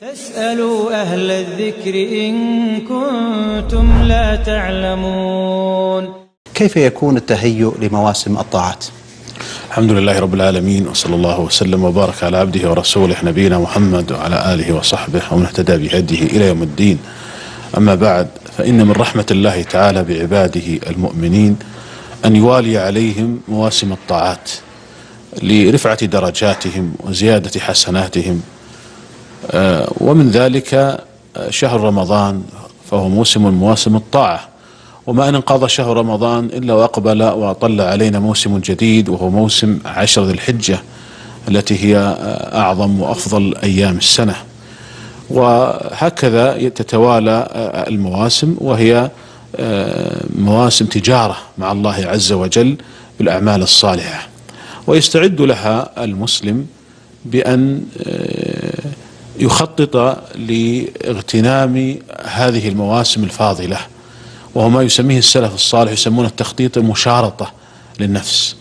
فاسألوا أهل الذكر إن كنتم لا تعلمون. كيف يكون التهيؤ لمواسم الطاعات؟ الحمد لله رب العالمين وصلى الله وسلم وبارك على عبده ورسوله نبينا محمد وعلى آله وصحبه ومن اهتدى بهديه إلى يوم الدين. أما بعد فإن من رحمة الله تعالى بعباده المؤمنين أن يوالي عليهم مواسم الطاعات لرفعة درجاتهم وزيادة حسناتهم. آه، ومن ذلك آه، شهر رمضان فهو موسم من مواسم الطاعة. وما أن انقضى شهر رمضان إلا وأقبل وأطل علينا موسم جديد وهو موسم عشر ذي الحجة التي هي آه، أعظم وأفضل أيام السنة. وهكذا تتوالى المواسم وهي مواسم تجارة مع الله عز وجل بالأعمال الصالحة. ويستعد لها المسلم بأن يخطط لاغتنام هذه المواسم الفاضلة وهو ما يسميه السلف الصالح يسمون التخطيط المشارطة للنفس.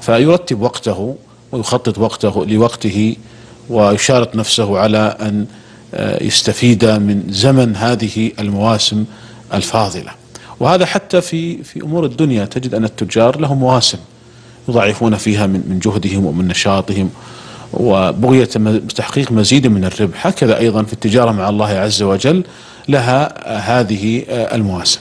فيرتب وقته ويخطط وقته لوقته ويشارط نفسه على أن يستفيد من زمن هذه المواسم الفاضلة. وهذا حتى في في أمور الدنيا تجد أن التجار لهم مواسم يضاعفون فيها من من جهدهم ومن نشاطهم وبغية تحقيق مزيد من الربح. هكذا أيضا في التجارة مع الله عز وجل لها هذه المواسم.